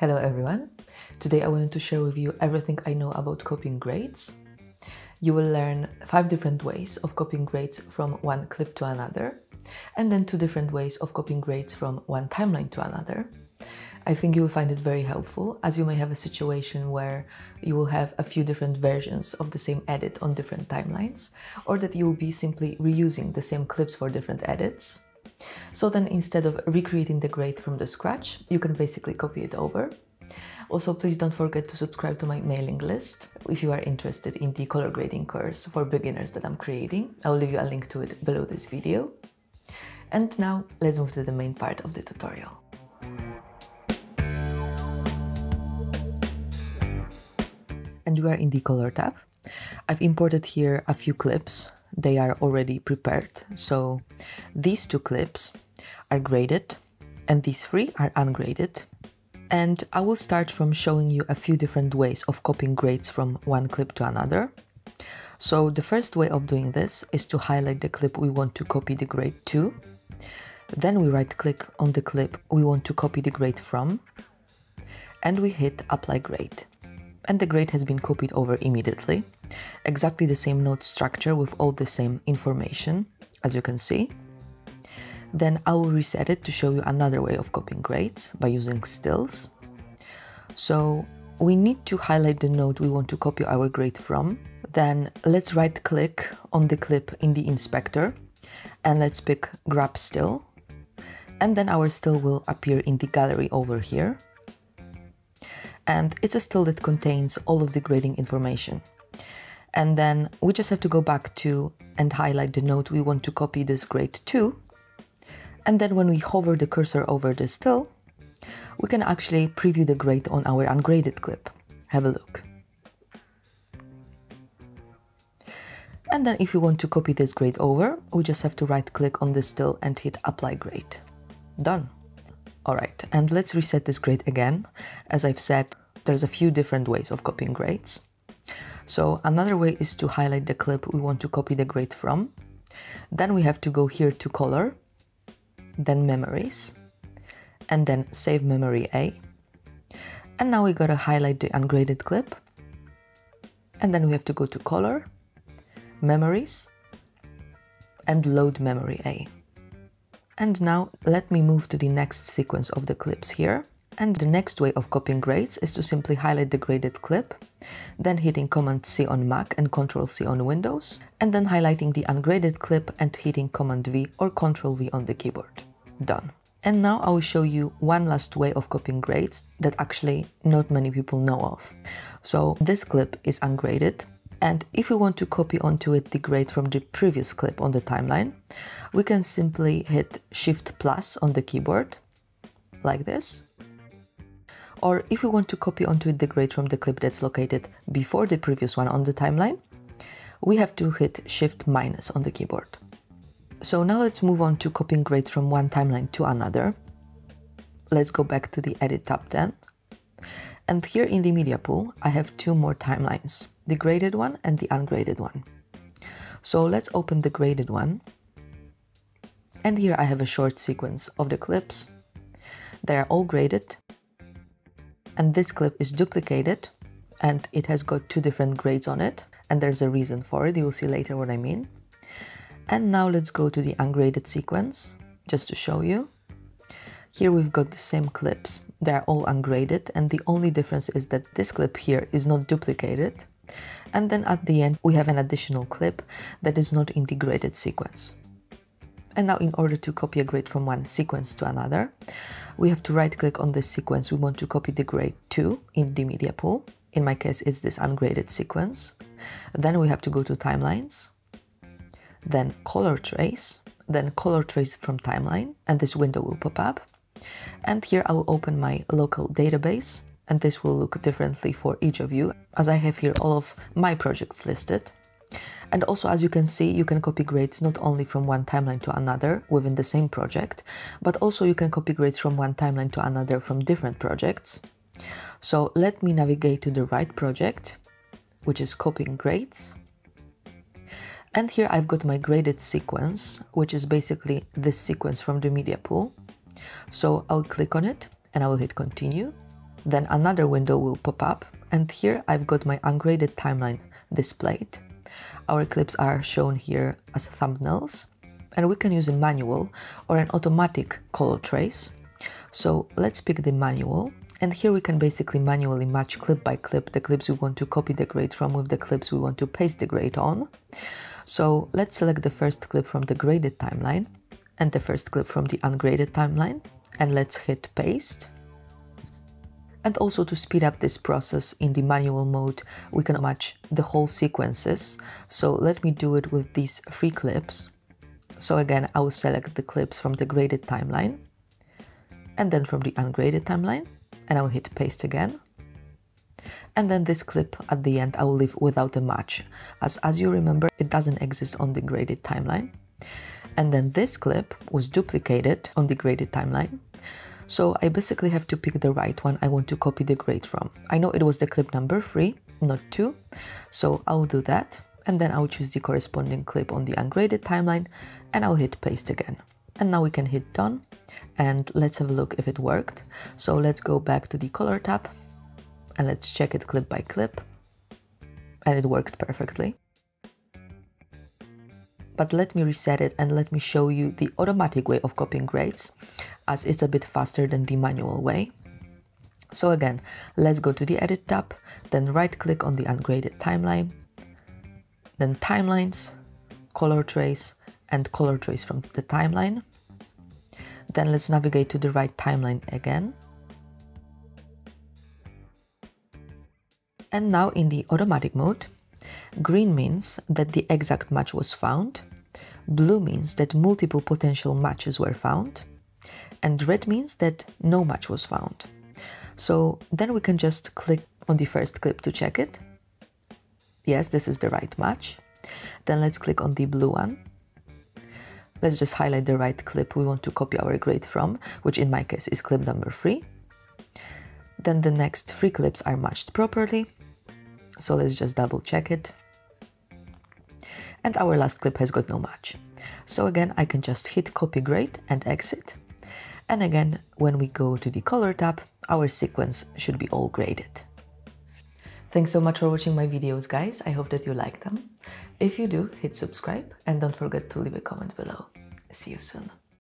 Hello everyone! Today I wanted to share with you everything I know about copying grades. You will learn five different ways of copying grades from one clip to another, and then two different ways of copying grades from one timeline to another. I think you will find it very helpful as you may have a situation where you will have a few different versions of the same edit on different timelines, or that you will be simply reusing the same clips for different edits. So then instead of recreating the grade from the scratch, you can basically copy it over. Also, please don't forget to subscribe to my mailing list if you are interested in the color grading course for beginners that I'm creating. I'll leave you a link to it below this video. And now let's move to the main part of the tutorial. And we are in the color tab. I've imported here a few clips they are already prepared. So these two clips are graded and these three are ungraded. And I will start from showing you a few different ways of copying grades from one clip to another. So the first way of doing this is to highlight the clip we want to copy the grade to. Then we right click on the clip we want to copy the grade from. And we hit apply grade. And the grade has been copied over immediately exactly the same node structure with all the same information, as you can see. Then I will reset it to show you another way of copying grades by using stills. So we need to highlight the node we want to copy our grade from. Then let's right click on the clip in the inspector and let's pick grab still. And then our still will appear in the gallery over here. And it's a still that contains all of the grading information. And then we just have to go back to and highlight the node we want to copy this grade to. And then when we hover the cursor over the still, we can actually preview the grade on our ungraded clip. Have a look. And then if we want to copy this grade over, we just have to right click on the still and hit apply grade. Done. Alright, and let's reset this grade again. As I've said, there's a few different ways of copying grades. So another way is to highlight the clip we want to copy the grade from. Then we have to go here to color, then memories, and then save memory A. And now we gotta highlight the ungraded clip. And then we have to go to color, memories, and load memory A. And now let me move to the next sequence of the clips here. And the next way of copying grades is to simply highlight the graded clip, then hitting Command C on Mac and Control C on Windows, and then highlighting the ungraded clip and hitting Command V or Control V on the keyboard. Done. And now I will show you one last way of copying grades that actually not many people know of. So this clip is ungraded, and if we want to copy onto it the grade from the previous clip on the timeline, we can simply hit Shift plus on the keyboard, like this, or if we want to copy onto it the grade from the clip that's located before the previous one on the timeline, we have to hit Shift minus on the keyboard. So now let's move on to copying grades from one timeline to another. Let's go back to the Edit tab then. And here in the media pool, I have two more timelines, the graded one and the ungraded one. So let's open the graded one. And here I have a short sequence of the clips. They are all graded and this clip is duplicated and it has got two different grades on it and there's a reason for it, you'll see later what I mean. And now let's go to the ungraded sequence just to show you. Here we've got the same clips, they're all ungraded and the only difference is that this clip here is not duplicated and then at the end we have an additional clip that is not in the graded sequence. And now in order to copy a grade from one sequence to another, we have to right click on this sequence we want to copy the grade to in the media pool. In my case, it's this ungraded sequence. Then we have to go to timelines, then color trace, then color trace from timeline, and this window will pop up. And here I will open my local database, and this will look differently for each of you, as I have here all of my projects listed. And also, as you can see, you can copy grades not only from one timeline to another within the same project, but also you can copy grades from one timeline to another from different projects. So let me navigate to the right project, which is copying grades. And here I've got my graded sequence, which is basically this sequence from the media pool. So I'll click on it and I will hit continue. Then another window will pop up and here I've got my ungraded timeline displayed. Our clips are shown here as thumbnails and we can use a manual or an automatic color trace. So let's pick the manual and here we can basically manually match clip by clip the clips we want to copy the grade from with the clips we want to paste the grade on. So let's select the first clip from the graded timeline and the first clip from the ungraded timeline and let's hit paste. And also to speed up this process in the manual mode, we can match the whole sequences. So let me do it with these three clips. So again, I will select the clips from the graded timeline and then from the ungraded timeline and I will hit paste again. And then this clip at the end I will leave without a match as as you remember it doesn't exist on the graded timeline. And then this clip was duplicated on the graded timeline so I basically have to pick the right one I want to copy the grade from. I know it was the clip number 3, not 2, so I'll do that and then I'll choose the corresponding clip on the ungraded timeline and I'll hit paste again. And now we can hit done and let's have a look if it worked. So let's go back to the color tab and let's check it clip by clip and it worked perfectly but let me reset it and let me show you the automatic way of copying grades as it's a bit faster than the manual way. So again, let's go to the edit tab, then right click on the ungraded timeline, then timelines, color trace and color trace from the timeline. Then let's navigate to the right timeline again. And now in the automatic mode, green means that the exact match was found Blue means that multiple potential matches were found, and red means that no match was found. So then we can just click on the first clip to check it. Yes, this is the right match. Then let's click on the blue one. Let's just highlight the right clip we want to copy our grade from, which in my case is clip number three. Then the next three clips are matched properly. So let's just double check it and our last clip has got no match. So again, I can just hit copy grade and exit. And again, when we go to the color tab, our sequence should be all graded. Thanks so much for watching my videos, guys. I hope that you like them. If you do, hit subscribe and don't forget to leave a comment below. See you soon.